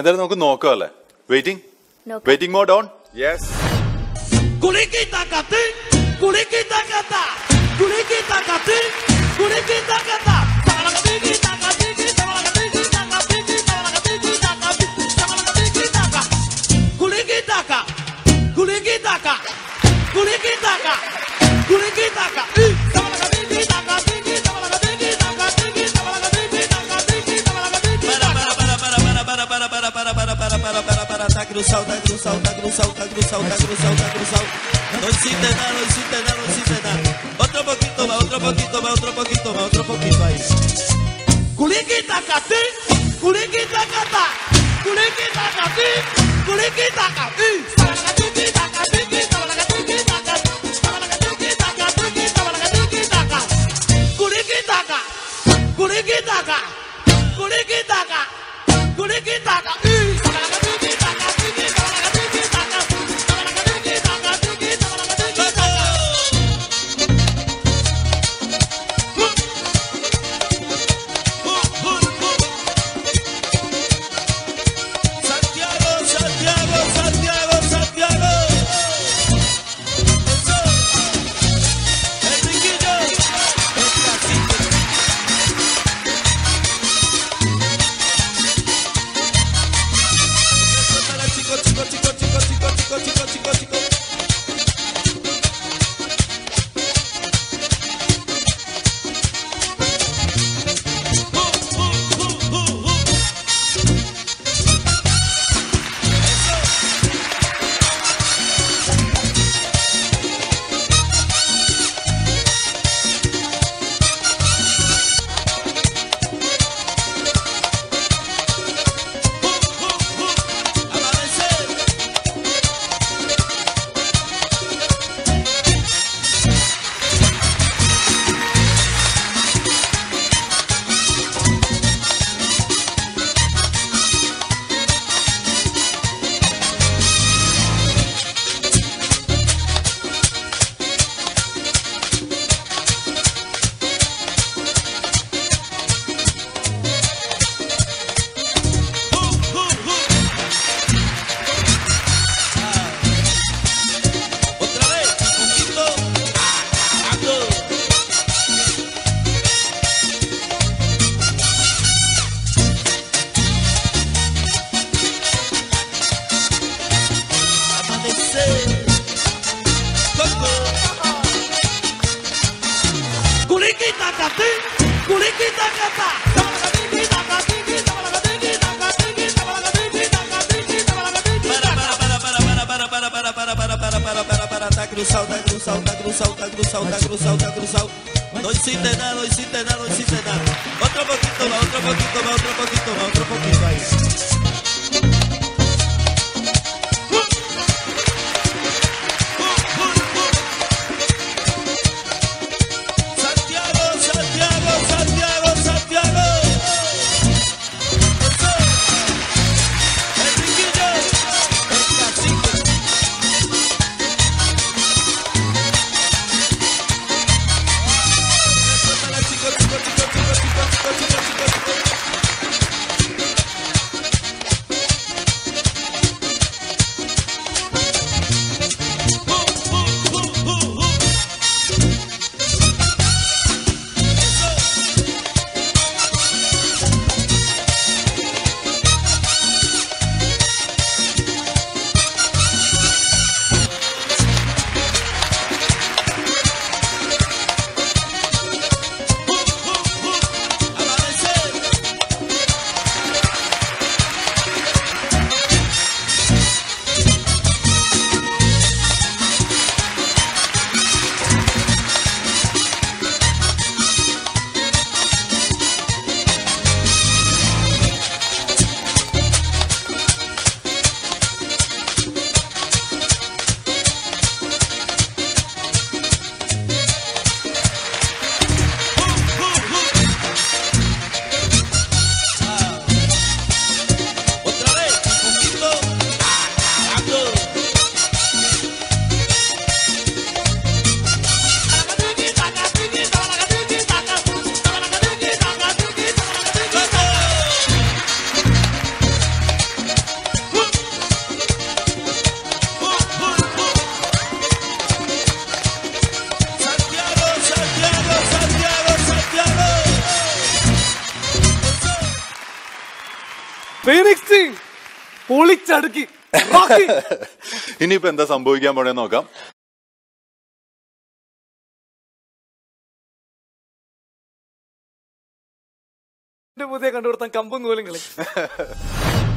എന്തായാലും നമുക്ക് നോക്കാം അല്ലേ? Waiting waiting mode on yes കുളിക്കിത്ത കത്ത് കുളിക്കിത്ത കത്ത കുളിക്കിത്ത കത്ത് കുളിക്കിത്ത കത്ത saudade, saudade, saudade. Não se tenta, não cruzado, tá cruzado, tá cruzado, tá cruzado, tá cruzado, tá cruzado. dois hiciste dois no dois nada, outro hiciste nada. Otro poquito más, otro poquito más, otro poquito más, poquito ahí. അടുക്കി ഇനിയിപ്പോ എന്താ സംഭവിക്കാൻ പോണേ നോക്കാം. പുതിയ കണ്ടുപിടുത്തം കമ്പും കോലും കളി.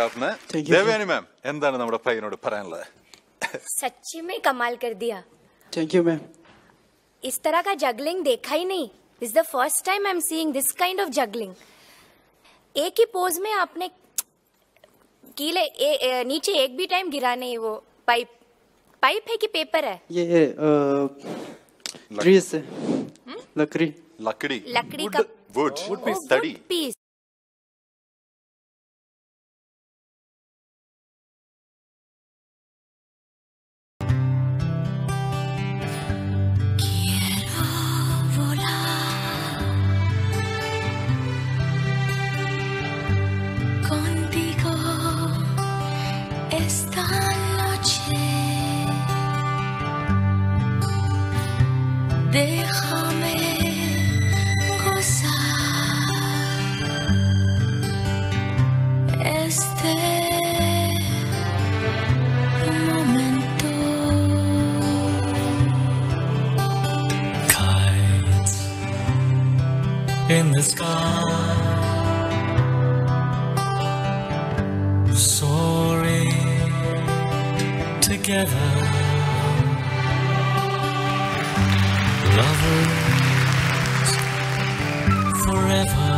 आपने Thank you, ദേവയാനി മാം എന്താണ് നമ്മുടെ പയ്യനോട് പറയാനുള്ളത് सच्ची में कमाल कर दिया थैंक यू मैम इस तरह का जगलिंग देखा ही नहीं this the first time I am seeing this kind of juggling एक ही पोज में आपने कीले ए, ए, नीचे एक भी टाइम गिरा नहीं वो पाइप पाइप है कि पेपर है ये ट्री से लकड़ी ലക്കടി लकड़ी का വുഡ് തടി piece in the sky, soaring together, lovers forever,